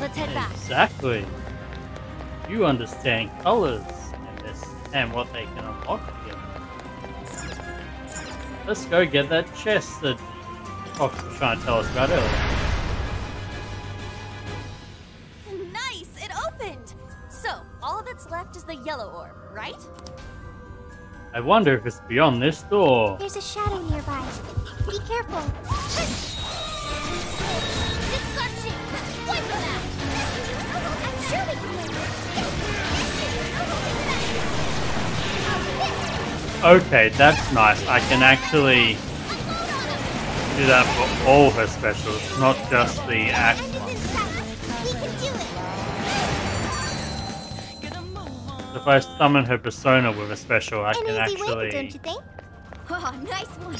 Let's head back. Exactly. You understand colors and this and what they can unlock here. Let's go get that chest that Fox was trying to tell us about earlier. Nice! It opened! So, all that's left is the yellow orb, right? I wonder if it's beyond this door. There's a shadow nearby. Be careful. Okay, that's nice. I can actually do that for all her specials, not just the axe one. is Saturn. We can do it. If I summon her persona with a special, I can actually don't you think? Oh, nice one!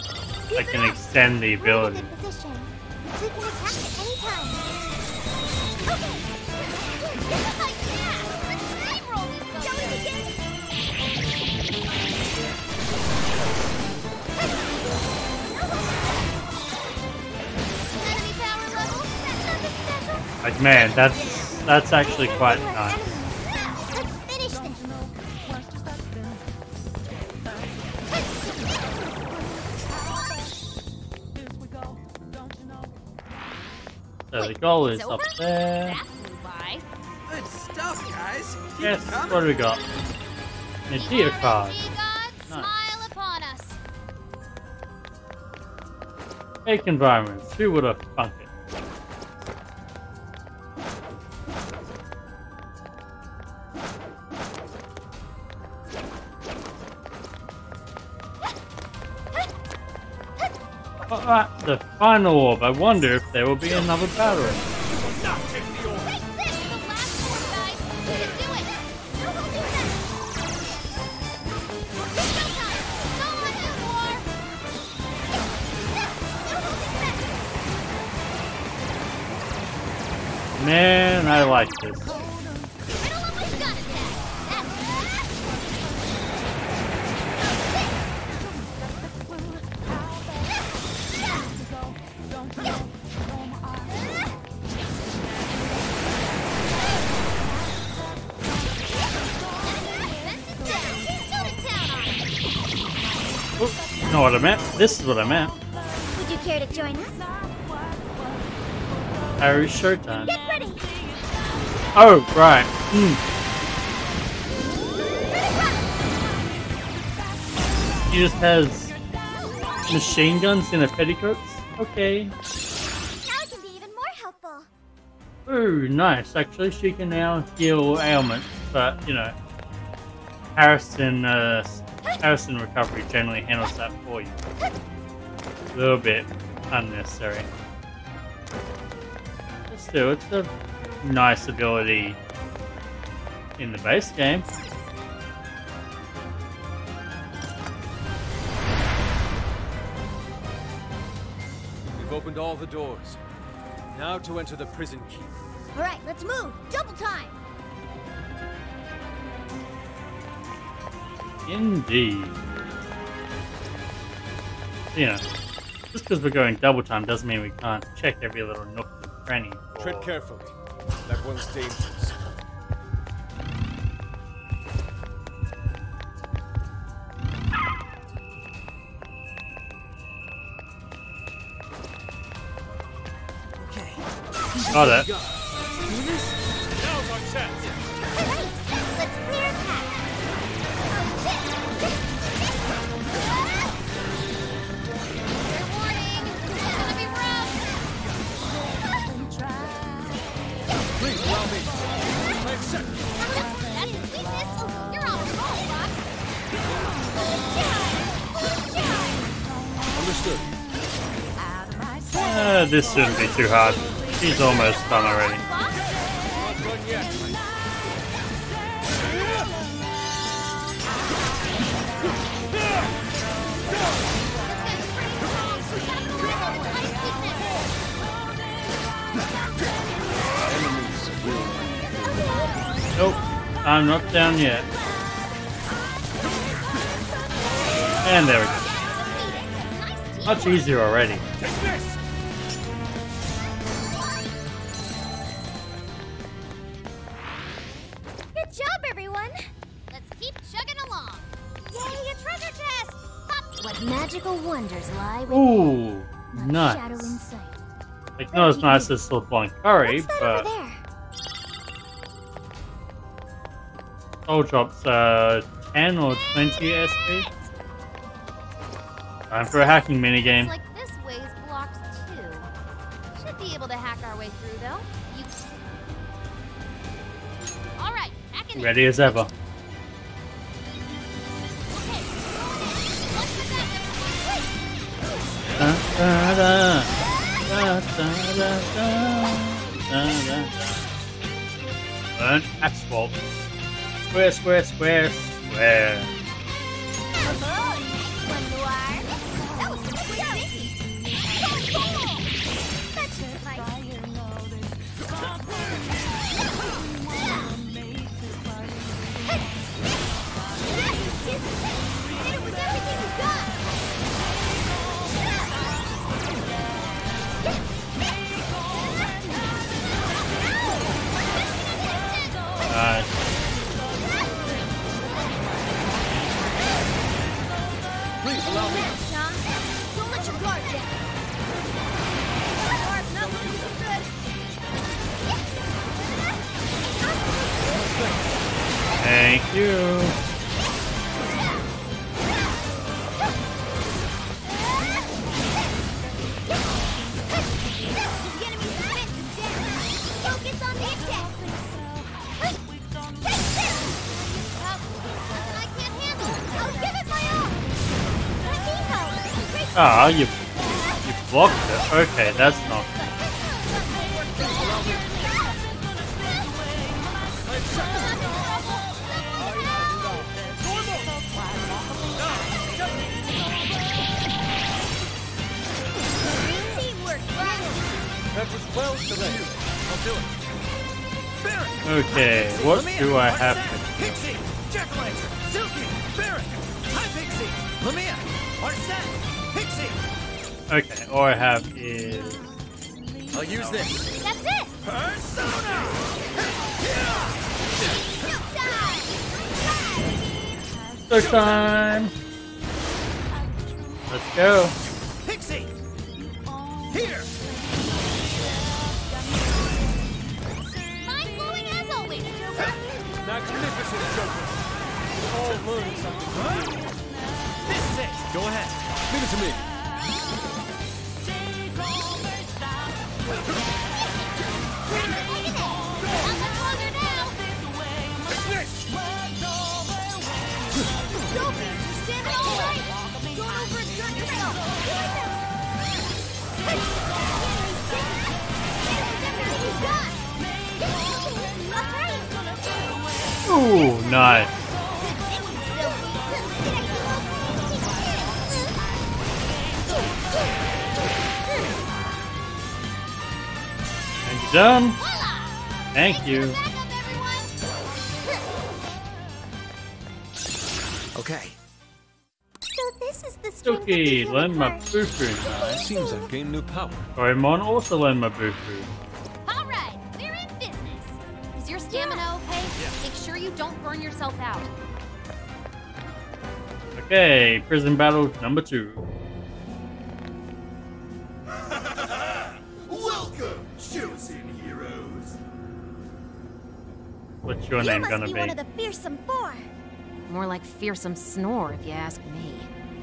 I can extend the ability. Like man, that's that's actually quite nice. enemies. Let's. So the goal it's is up there. That flew by. Good stuff, guys. Yes, what do we got? A deer card. Nice. smile upon us. Fake environments. Who would have thunk it? Final orb. I wonder if there will be another battle. Take this! The last What I meant? This is what I meant. Would you care to join us? Harry's showtime. Get ready. Oh, right. Hmm. He just has machine guns in her petticoats? Okay. Now can be even more helpful. Ooh, nice. Actually, she can now heal ailments, but, you know, Harrison, uh, Harrison recovery generally handles that for you. A little bit unnecessary. But still, it's a nice ability in the base game. We've opened all the doors. Now to enter the prison keep. All right, let's move. Double time. Indeed. You know, just because we're going double time doesn't mean we can't check every little nook and cranny. Tread carefully. That one's dangerous. Okay. Got it. This shouldn't be too hard. She's almost done already. Nope, I'm not down yet. And there we go. Much easier already. Ooh, Not a shadow in nice. Like not as nice as Silverblonde Curry, What's but soul drops uh 10 or 20 SP. Time for a hacking minigame. Like this way's blocked too. Should be able to hack our way through though. You. All right. Ready as ever. Burnt asphalt. Square, square, square, square. Ah, you you blocked it. Okay, that's not. Teamwork, brother. That was well delayed. I'll do it. Baron! Okay, what do I have to? Pixie! Okay, all I have is I'll use this. That's it. Persona! so time. Let's go. Pixie! Here! Mind blowing as always, Joker. Magnificent Joker. We'll all learn something. Huh? This is it! Go ahead. Leave it to me. Ooh, nice. Done? Voila! Thank you. Back. Okay. So this is the strength of the learn my heart. Bufu. Nice. Seems I've gained new power. Doraemon also learned my Bufu. All right, we're in business. Is your stamina okay? Make sure you don't burn yourself out. Okay, prison battle number two. What's your You name must gonna be be? one of the fearsome four. More like fearsome snore, if you ask me.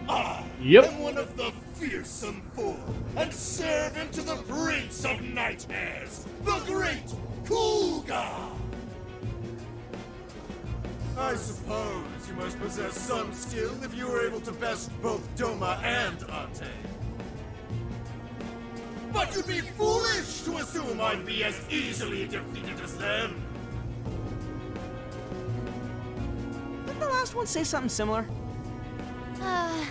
I Yep. am one of the fearsome four, and servant to the Prince of Nightmares, the Great Kuga. I suppose you must possess some skill if you were able to best both Doma and Ante. But you'd be foolish to assume I'd be as easily defeated as them. Last one say something similar? Uh,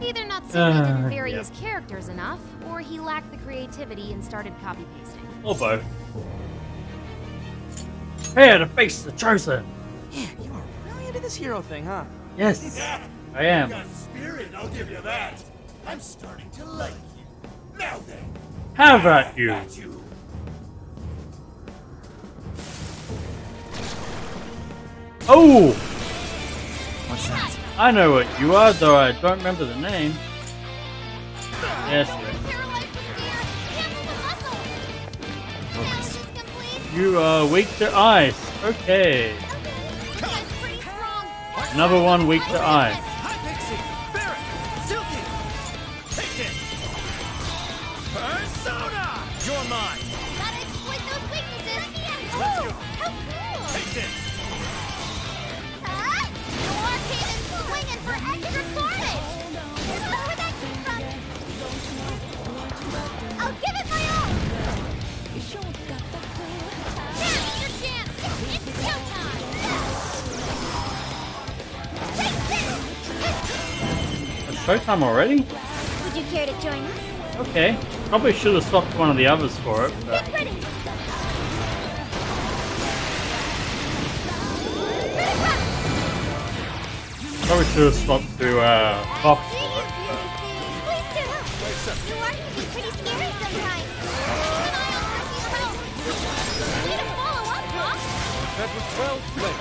either not suited Uh, in his characters enough, or he lacked the creativity and started copy pasting. Or both. Prepare to face the chosen. Yeah, you are really into this hero thing, huh? Yes, Yeah, I am. got spirit, I'll give you that. I'm starting to like you. Now then, How about you? you. Oh! What's that? I know what you are, though I don't remember the name. Yes, Rick. Paralyzed with fear. Can't move a muscle. Focus. You are weak to ice. Okay. This guy's pretty strong. Another one weak to ice. For extra carnage. Look where that came from. I'll give it my all. Now's your chance. It's showtime. Take this. It's showtime already? Would you care to join us? Okay. Probably should have swapped one of the others for it, but Get ready. Probably should have swapped to uh, Fox for it. That was well played.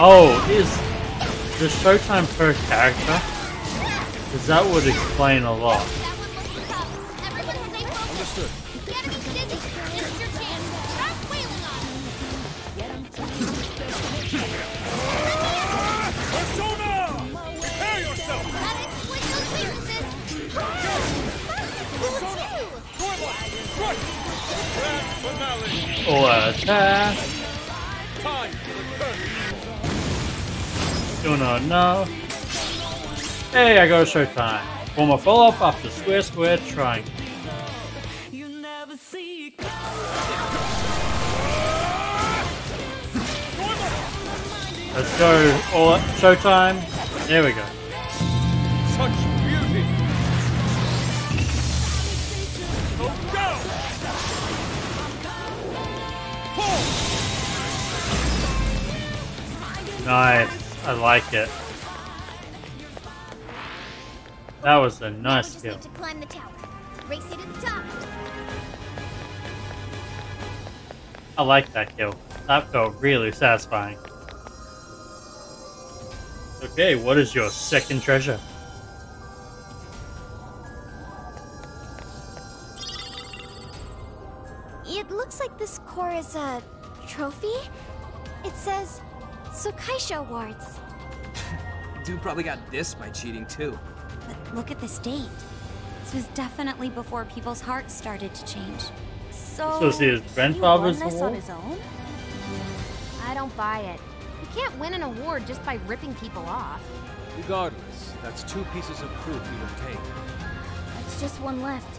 Oh, is the showtime per character? Because that would explain a lot. Or curtain! Do not know. Hey, I got a showtime. Form a follow up after square square triangle. Let's go. All showtime. There we go. Nice. I like it. That was a nice kill. to climb the tower. Race it to the top. I like that kill. That felt really satisfying. Okay, what is your second treasure? It looks like this core is a trophy. It says Sokaisha Awards. Dude probably got this by cheating too. But look at this date. This was definitely before people's hearts started to change. So, So is his grandfather's won this on his own? I don't buy it. You can't win an award just by ripping people off. Regardless, that's two pieces of proof we've obtained. That's just one left.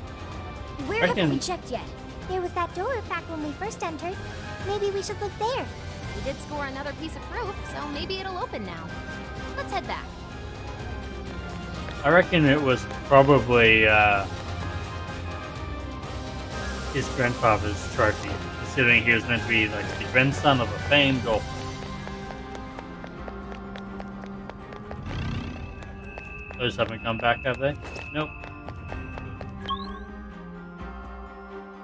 Where Reckon- haven't we checked yet? There was that door back when we first entered. Maybe we should look there. We did score another piece of proof, so maybe it'll open now. Let's head back. I reckon it was probably uh, his grandfather's trophy, considering he was meant to be like the grandson of a famed author. Those haven't come back, have they? Nope.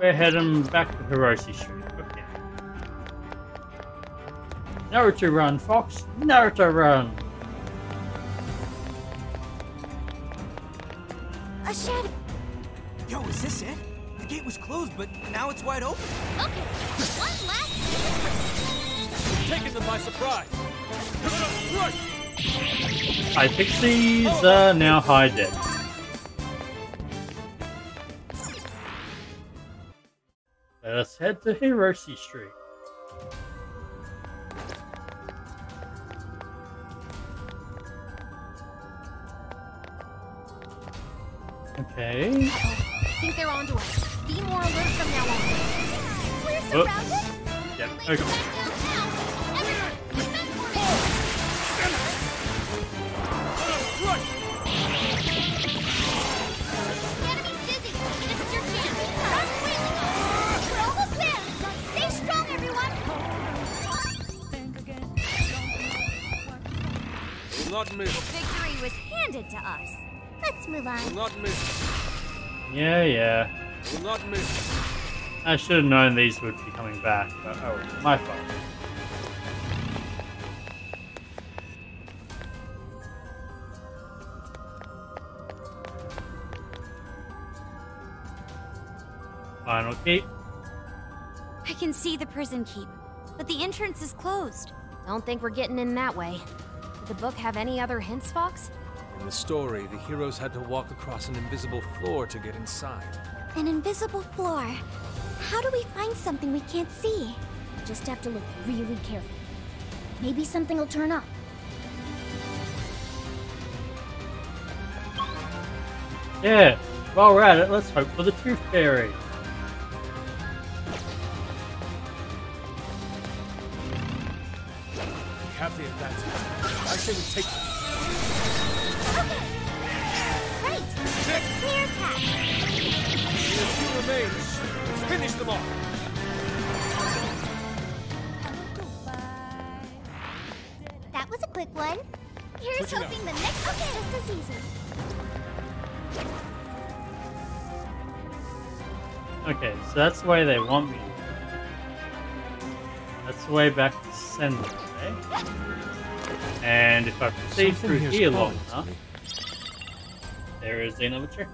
We're heading back to Hiroshi Street. Naruto run, Fox! Naruto run! A shadow. Yo, is this it? The gate was closed, but now it's wide open. Okay, one last Taking them by surprise. Right! Hi Pixies are now hidden. Let us head to Hiroshi Street. Okay. think they're onto us. Be more alert from now on. We're Oops. surrounded. Yep. Let's Okay. head downtown. Everyone, defend formation. Right! The enemy's dizzy. This is your chance. Start wailing on them. We're almost there. Stay strong, everyone. Will not miss. Victory was handed to us. Let's move Will on. not miss. Yeah, yeah. I will not miss. I should have known these would be coming back, but oh, my fault. Final keep. I can see the prison keep, but the entrance is closed. Don't think we're getting in that way. Did the book have any other hints, Fox? In the story, the heroes had to walk across an invisible floor to get inside. An invisible floor. How do we find something we can't see? Just have to look really careful. Maybe something will turn up. Yeah, while we're at it, let's hope for the Tooth Fairy. We have the advantage. I say we take Clear path. Only a few remain. Let's finish them off. That was a quick one. Here's Switching hoping the next one is just as easy. Okay, so that's the way they want me. That's the way back to Sender, okay? And if I proceed Something through here long calling enough, there is another check.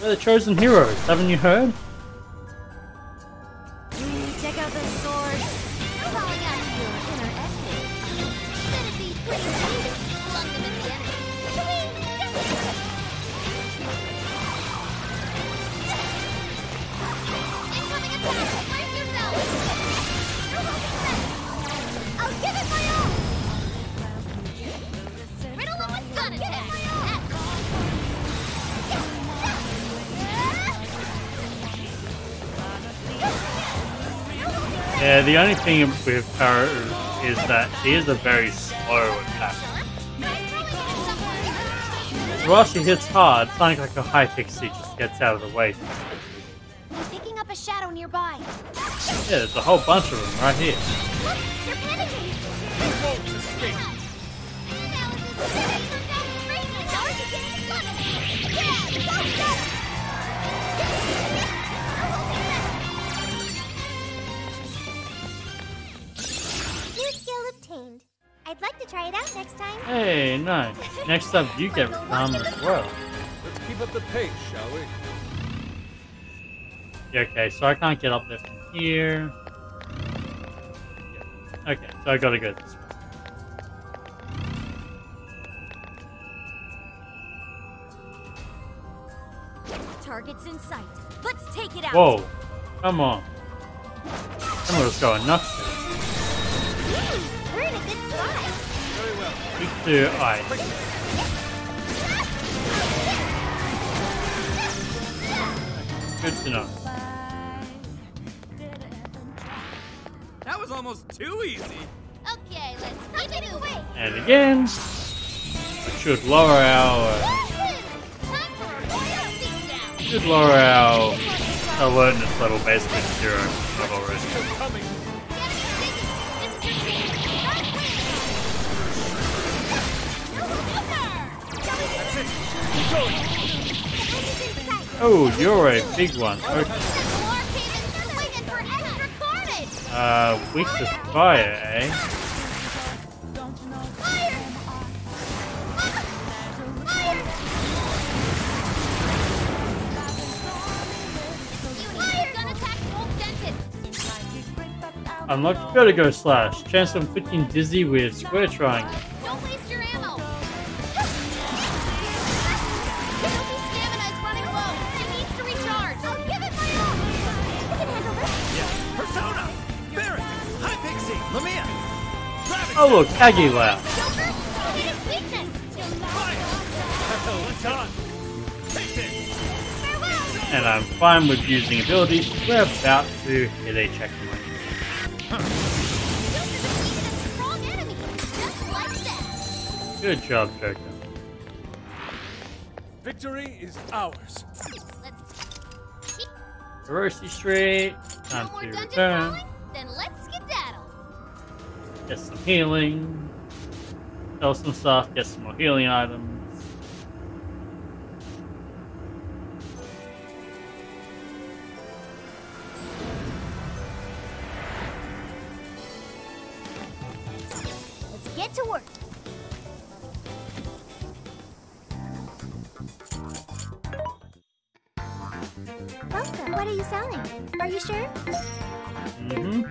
We're the chosen heroes, haven't you heard? The only thing with her is that she is a very slow attacker. So while she hits hard, Sonic like a high pixie just gets out of the way. Picking up a shadow nearby. Yeah, there's a whole bunch of them right here. Look, they're panicking. New skill. I'd like to try it out next time. Hey, nice. Next up, you get Ram as well. Let's keep up the pace, shall we? Yeah, Okay, so I can't get up there from here. Yeah. Okay, so I gotta go this way. Target's in sight. Let's take it out. Whoa, come on. I'm just going nuts here. We're in a good spot. Very well. Speak to ice. Good to know. That was almost too easy. Okay, let's keep it moving. And again, I should lower our Time for a royal beatdown. should lower our alertness level basically to zero. Not already. Oh, you're a big one. Okay. War Haven's swinging for extra carnage. Uh, weak to fire, eh? Unit gun attack won't dent it. Unlock Vertigo Slash. Chance of inflicting dizzy with square triangle. On? Take this! Farewell. And I'm fine with using abilities. We're about to hit a checkpoint. Joker defeated a strong enemy. Just like that. Good job, Joker. Victory is ours. Let's keep Hiroshi Street. Time more to dungeon return. crawling. Get some healing. Sell some stuff. Get some more healing items. What are you selling? Are you sure? Mm-hmm.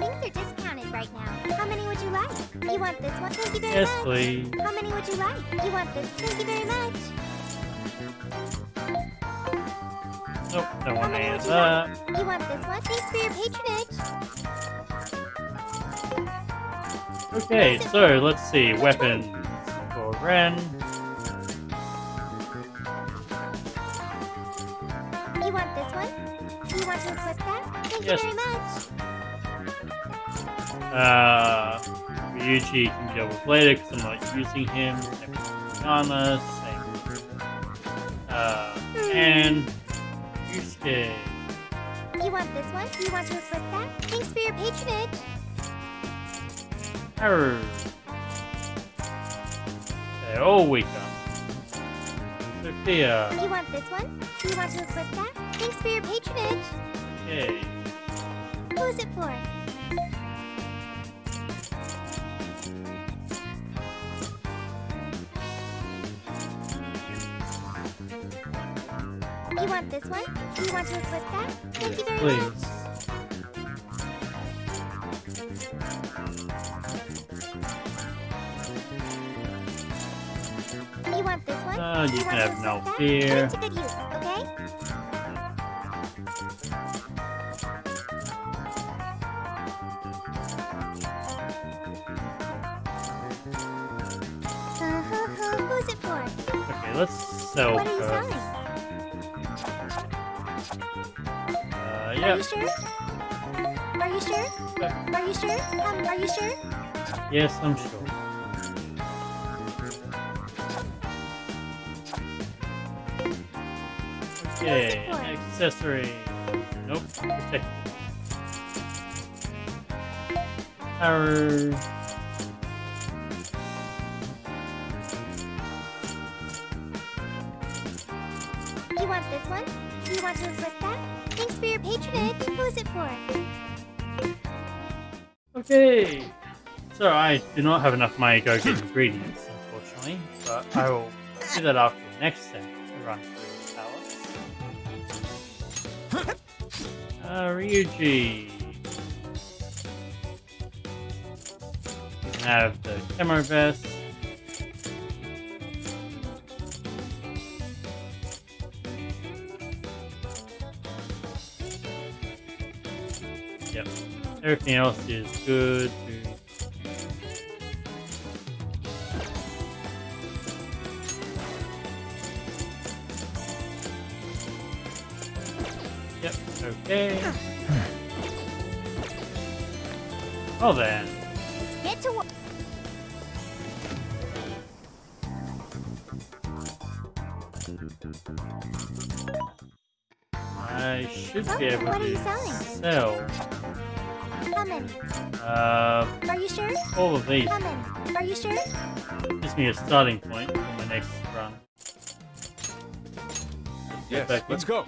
Things are discounted right now. How many would you like? You want this one? Thank you very Yes, much. please. How many would you like? You want this? Thank you very much. Nope, don't How want many any you that. like? You want this one? Thanks for your patronage. Okay, so let's see. Weapons for Ren. Yes. you very much. Uh, Ryuji can be over later because I'm not using him. With same with, uh, and Yusuke. You want this one? You want to equip that? Thanks for your patronage. Arr. They're all weaker. Sophia. You want this one? You want to equip that? Thanks for your patronage. Okay. Who's it for? You want this one? You want to equip that? Thank you very much. Please. You want this one? Uh, Do you to have no fear. Let's sell What are you first. selling? Uh, Are you sure? Are you sure? Are you sure? Um, are you sure? Yes, I'm sure. Okay, accessory. Nope, protect. Arrow. Patronage. Who's it for? Okay. So I do not have enough money to go get ingredients, unfortunately, but I will do that after the next to Run through the palace. Uh, Ryuji. You can have the camo vest. Everything else is good. Yep, okay. Well then, Let's get to work. I should be able what are to sell How many? uh, Are you sure? all of these. How many? Are you sure? Gives me a starting point for my next run. Yes, back in. let's go.